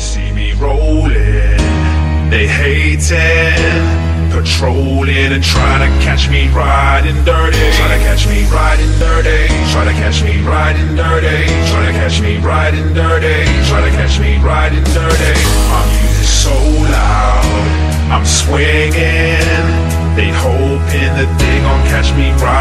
see me rolling, they hating, patrolling and trying to catch me riding dirty. Try to catch me riding dirty. Try to catch me riding dirty. Try to catch me riding dirty. Try to catch me riding dirty. My music's so loud, I'm swinging. They hoping that they gon' catch me riding.